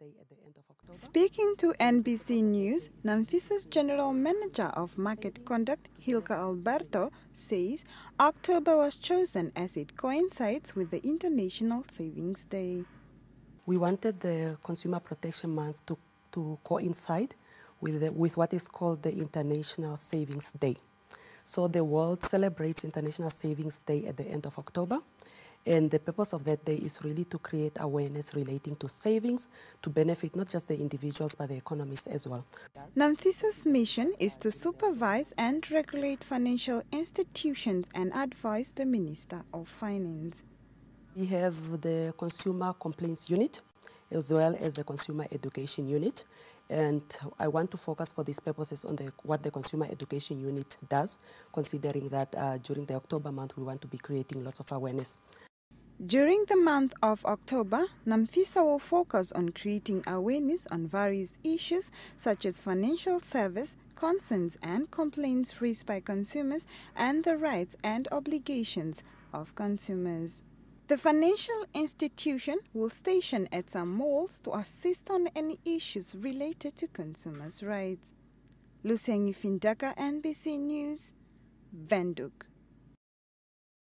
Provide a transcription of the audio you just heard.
Day at the end of October. Speaking to NBC News, Namfisa's General Manager of Market Conduct, Hilka Alberto, says October was chosen as it coincides with the International Savings Day. We wanted the Consumer Protection Month to, to coincide with, the, with what is called the International Savings Day. So the world celebrates International Savings Day at the end of October. And the purpose of that day is really to create awareness relating to savings to benefit not just the individuals but the economies as well. Namfisa's mission is to supervise and regulate financial institutions and advise the Minister of Finance. We have the Consumer Complaints Unit as well as the Consumer Education Unit. And I want to focus for these purposes on the, what the Consumer Education Unit does, considering that uh, during the October month we want to be creating lots of awareness. During the month of October, Namfisa will focus on creating awareness on various issues such as financial service, concerns and complaints raised by consumers, and the rights and obligations of consumers. The financial institution will station at some malls to assist on any issues related to consumers' rights. Lusengi Findaka, NBC News, Windhoek.